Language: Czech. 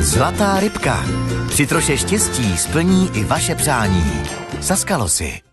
Zlatá rybka. Při troše štěstí splní i vaše přání. Saskalosy.